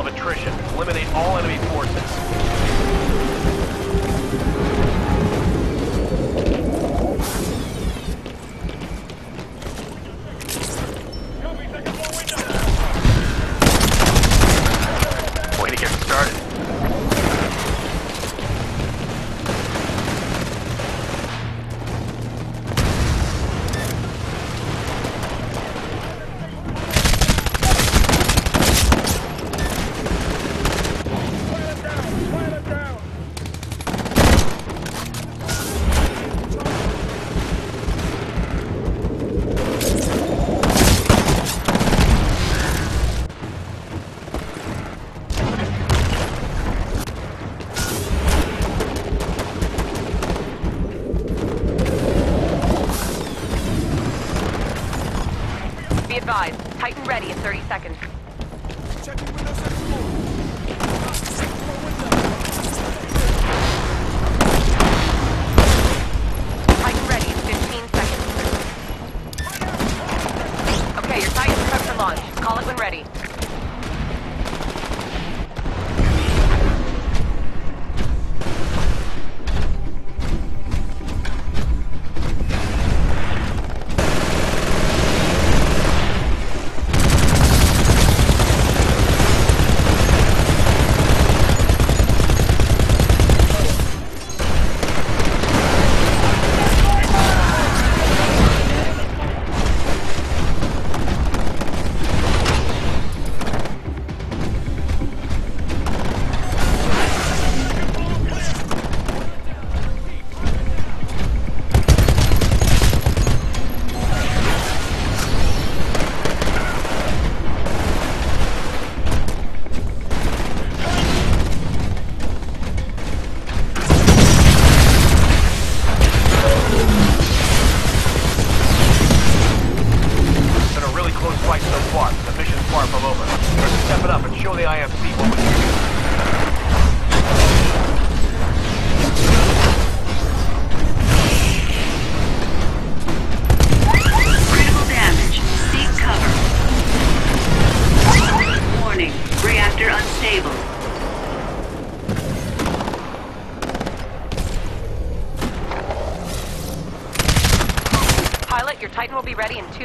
of attrition. Eliminate all enemy Titan ready in 30 seconds.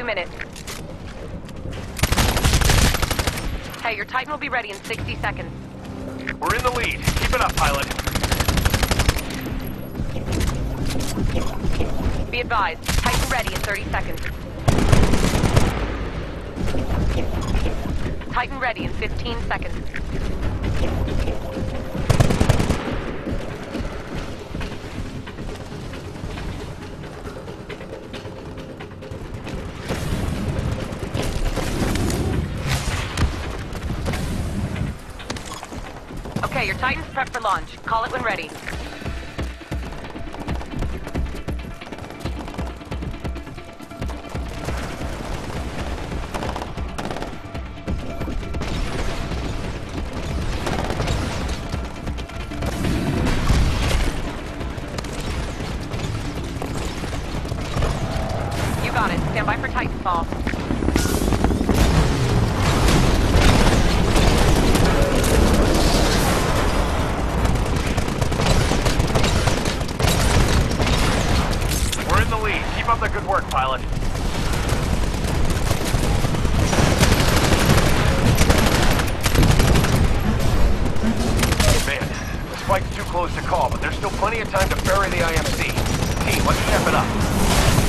Two minutes. Hey, your Titan will be ready in 60 seconds. We're in the lead. Keep it up, pilot. Be advised, Titan ready in 30 seconds. Titan ready in 15 seconds. Okay, your Titan's prepped for launch. Call it when ready. Close to call, but there's still plenty of time to bury the IMC. Team, let's step it up.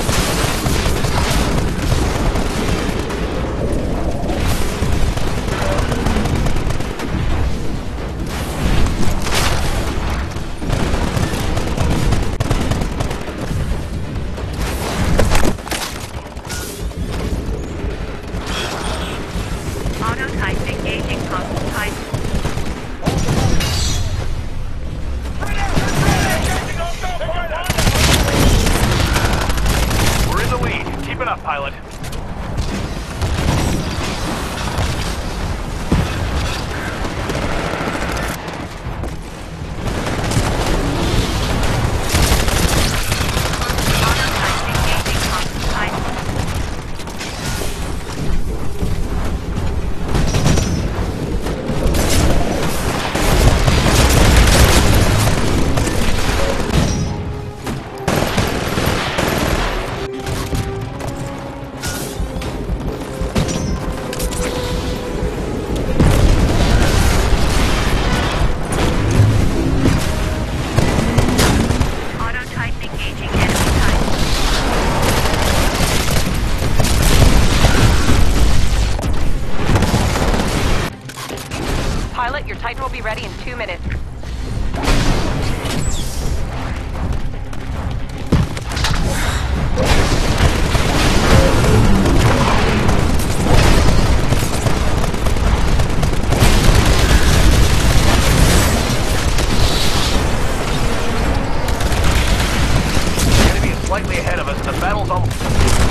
Battle's on.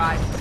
drive.